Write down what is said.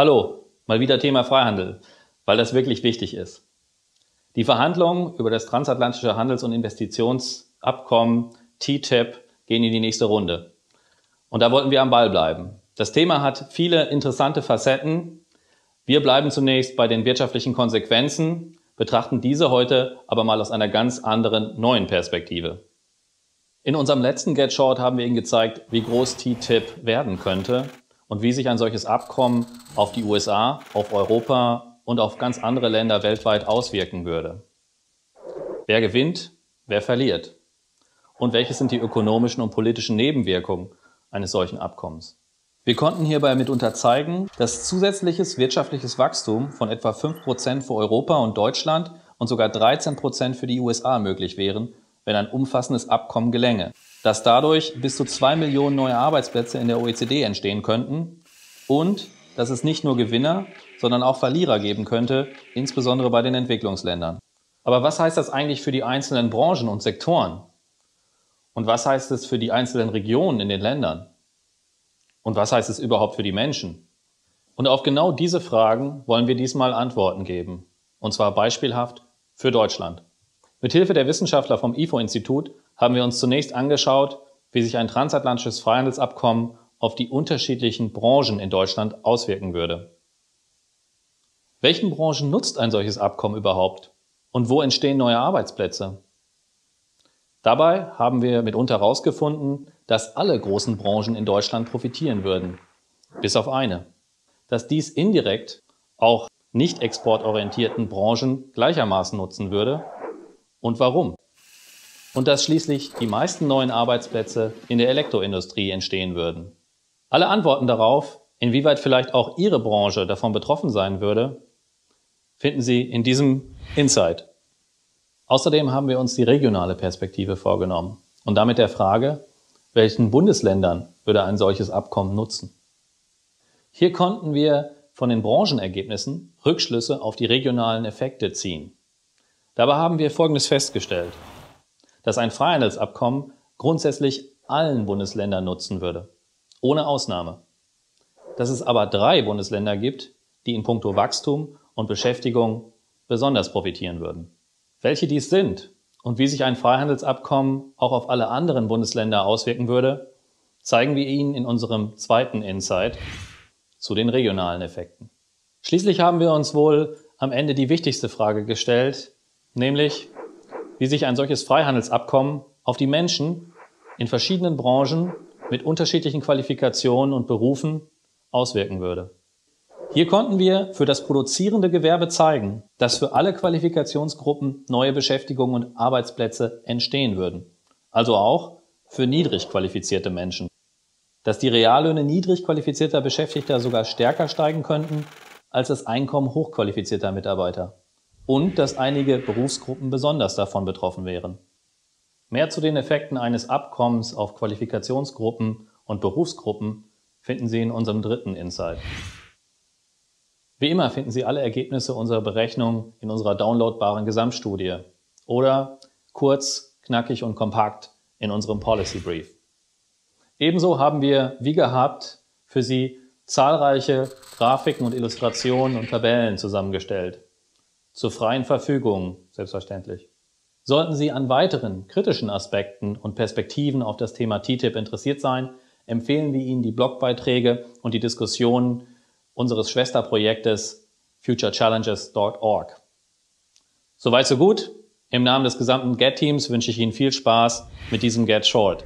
Hallo, mal wieder Thema Freihandel, weil das wirklich wichtig ist. Die Verhandlungen über das transatlantische Handels- und Investitionsabkommen TTIP gehen in die nächste Runde. Und da wollten wir am Ball bleiben. Das Thema hat viele interessante Facetten. Wir bleiben zunächst bei den wirtschaftlichen Konsequenzen, betrachten diese heute aber mal aus einer ganz anderen neuen Perspektive. In unserem letzten Get Short haben wir Ihnen gezeigt, wie groß TTIP werden könnte und wie sich ein solches Abkommen auf die USA, auf Europa und auf ganz andere Länder weltweit auswirken würde. Wer gewinnt, wer verliert? Und welche sind die ökonomischen und politischen Nebenwirkungen eines solchen Abkommens? Wir konnten hierbei mitunter zeigen, dass zusätzliches wirtschaftliches Wachstum von etwa 5% für Europa und Deutschland und sogar 13% für die USA möglich wären, wenn ein umfassendes Abkommen gelänge. Dass dadurch bis zu zwei Millionen neue Arbeitsplätze in der OECD entstehen könnten und dass es nicht nur Gewinner, sondern auch Verlierer geben könnte, insbesondere bei den Entwicklungsländern. Aber was heißt das eigentlich für die einzelnen Branchen und Sektoren? Und was heißt es für die einzelnen Regionen in den Ländern? Und was heißt es überhaupt für die Menschen? Und auf genau diese Fragen wollen wir diesmal Antworten geben. Und zwar beispielhaft für Deutschland. Mithilfe der Wissenschaftler vom IFO-Institut haben wir uns zunächst angeschaut, wie sich ein transatlantisches Freihandelsabkommen auf die unterschiedlichen Branchen in Deutschland auswirken würde. Welchen Branchen nutzt ein solches Abkommen überhaupt? Und wo entstehen neue Arbeitsplätze? Dabei haben wir mitunter herausgefunden, dass alle großen Branchen in Deutschland profitieren würden, bis auf eine. Dass dies indirekt auch nicht exportorientierten Branchen gleichermaßen nutzen würde und warum. Und dass schließlich die meisten neuen Arbeitsplätze in der Elektroindustrie entstehen würden. Alle Antworten darauf, inwieweit vielleicht auch Ihre Branche davon betroffen sein würde, finden Sie in diesem Insight. Außerdem haben wir uns die regionale Perspektive vorgenommen und damit der Frage, welchen Bundesländern würde ein solches Abkommen nutzen. Hier konnten wir von den Branchenergebnissen Rückschlüsse auf die regionalen Effekte ziehen. Dabei haben wir Folgendes festgestellt, dass ein Freihandelsabkommen grundsätzlich allen Bundesländern nutzen würde ohne Ausnahme. Dass es aber drei Bundesländer gibt, die in puncto Wachstum und Beschäftigung besonders profitieren würden. Welche dies sind und wie sich ein Freihandelsabkommen auch auf alle anderen Bundesländer auswirken würde, zeigen wir Ihnen in unserem zweiten Insight zu den regionalen Effekten. Schließlich haben wir uns wohl am Ende die wichtigste Frage gestellt, nämlich wie sich ein solches Freihandelsabkommen auf die Menschen in verschiedenen Branchen mit unterschiedlichen Qualifikationen und Berufen auswirken würde. Hier konnten wir für das produzierende Gewerbe zeigen, dass für alle Qualifikationsgruppen neue Beschäftigungen und Arbeitsplätze entstehen würden. Also auch für niedrig qualifizierte Menschen. Dass die Reallöhne niedrig qualifizierter Beschäftigter sogar stärker steigen könnten als das Einkommen hochqualifizierter Mitarbeiter. Und dass einige Berufsgruppen besonders davon betroffen wären. Mehr zu den Effekten eines Abkommens auf Qualifikationsgruppen und Berufsgruppen finden Sie in unserem dritten Insight. Wie immer finden Sie alle Ergebnisse unserer Berechnung in unserer downloadbaren Gesamtstudie oder kurz, knackig und kompakt in unserem Policy Brief. Ebenso haben wir, wie gehabt, für Sie zahlreiche Grafiken und Illustrationen und Tabellen zusammengestellt. Zur freien Verfügung, selbstverständlich. Sollten Sie an weiteren kritischen Aspekten und Perspektiven auf das Thema TTIP interessiert sein, empfehlen wir Ihnen die Blogbeiträge und die Diskussionen unseres Schwesterprojektes futurechallenges.org. Soweit so gut. Im Namen des gesamten GET-Teams wünsche ich Ihnen viel Spaß mit diesem Get Short.